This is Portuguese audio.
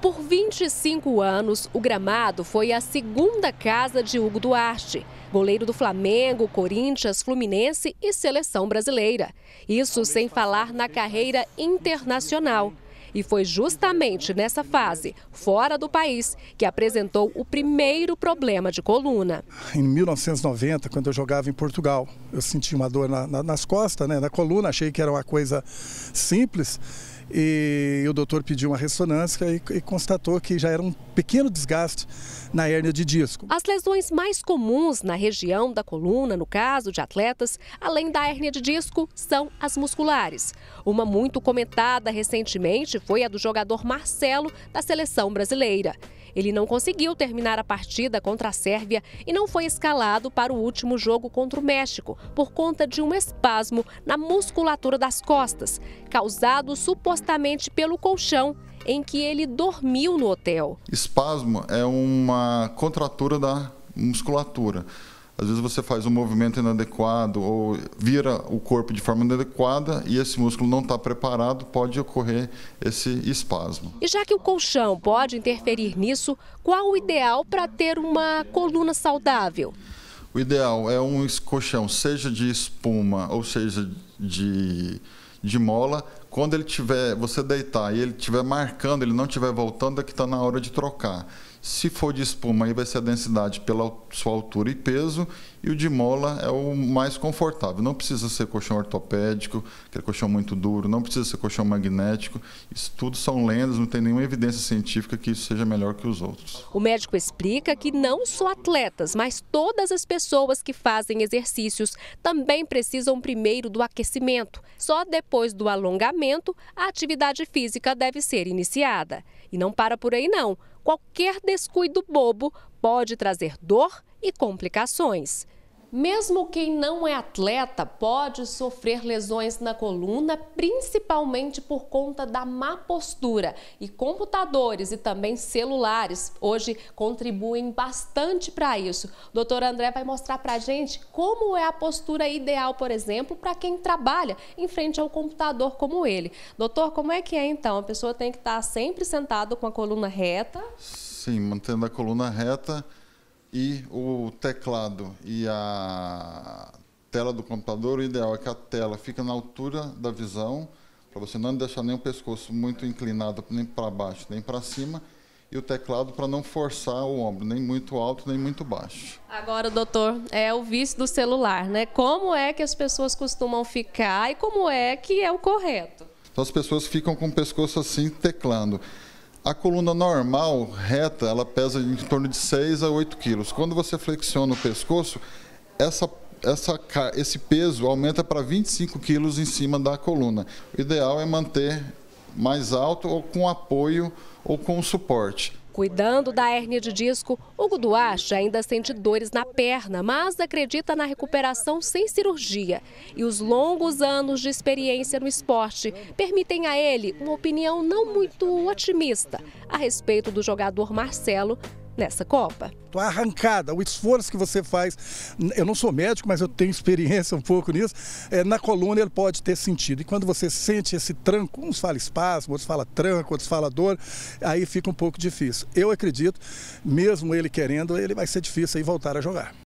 Por 25 anos, o gramado foi a segunda casa de Hugo Duarte, goleiro do Flamengo, Corinthians, Fluminense e seleção brasileira. Isso sem falar na carreira internacional. E foi justamente nessa fase, fora do país, que apresentou o primeiro problema de coluna. Em 1990, quando eu jogava em Portugal, eu senti uma dor na, na, nas costas, né, na coluna, achei que era uma coisa simples e o doutor pediu uma ressonância e, e, constatou que já era um pequeno desgaste na hérnia de disco. As lesões mais comuns na região da coluna, no caso de atletas, além da hérnia de disco, são as musculares. Uma muito comentada recentemente foi a do jogador Marcelo, da seleção brasileira. Ele não conseguiu terminar a partida contra a Sérvia e não foi escalado para o último jogo contra o México por conta de um espasmo na musculatura das costas, causado supostamente pelo colchão em que ele dormiu no hotel. Espasmo é uma contratura da musculatura. Às vezes você faz um movimento inadequado ou vira o corpo de forma inadequada e esse músculo não está preparado, pode ocorrer esse espasmo. E já que o colchão pode interferir nisso, qual o ideal para ter uma coluna saudável? O ideal é um colchão, seja de espuma ou seja de, de mola, quando ele tiver, você deitar e ele estiver marcando, ele não estiver voltando, é que está na hora de trocar. Se for de espuma, aí vai ser a densidade pela sua altura e peso, e o de mola é o mais confortável. Não precisa ser colchão ortopédico, aquele colchão muito duro, não precisa ser colchão magnético. Isso tudo são lendas, não tem nenhuma evidência científica que isso seja melhor que os outros. O médico explica que não só atletas, mas todas as pessoas que fazem exercícios também precisam primeiro do aquecimento. Só depois do alongamento, a atividade física deve ser iniciada. E não para por aí não qualquer descuido bobo pode trazer dor e complicações. Mesmo quem não é atleta pode sofrer lesões na coluna, principalmente por conta da má postura. E computadores e também celulares hoje contribuem bastante para isso. O doutor André vai mostrar para a gente como é a postura ideal, por exemplo, para quem trabalha em frente ao computador como ele. Doutor, como é que é então? A pessoa tem que estar sempre sentado com a coluna reta? Sim, mantendo a coluna reta e o teclado e a tela do computador, o ideal é que a tela fique na altura da visão, para você não deixar nem o pescoço muito inclinado nem para baixo, nem para cima, e o teclado para não forçar o ombro, nem muito alto, nem muito baixo. Agora, doutor, é o vício do celular, né? Como é que as pessoas costumam ficar e como é que é o correto? Então, as pessoas ficam com o pescoço assim, teclando. A coluna normal, reta, ela pesa em torno de 6 a 8 quilos. Quando você flexiona o pescoço, essa, essa, esse peso aumenta para 25 quilos em cima da coluna. O ideal é manter mais alto ou com apoio ou com suporte. Cuidando da hérnia de disco, Hugo Duarte ainda sente dores na perna, mas acredita na recuperação sem cirurgia. E os longos anos de experiência no esporte permitem a ele uma opinião não muito otimista a respeito do jogador Marcelo, nessa Copa. A arrancada, o esforço que você faz, eu não sou médico, mas eu tenho experiência um pouco nisso, é, na coluna ele pode ter sentido. E quando você sente esse tranco, uns falam espasmo, outros falam tranco, outros falam dor, aí fica um pouco difícil. Eu acredito, mesmo ele querendo, ele vai ser difícil aí voltar a jogar.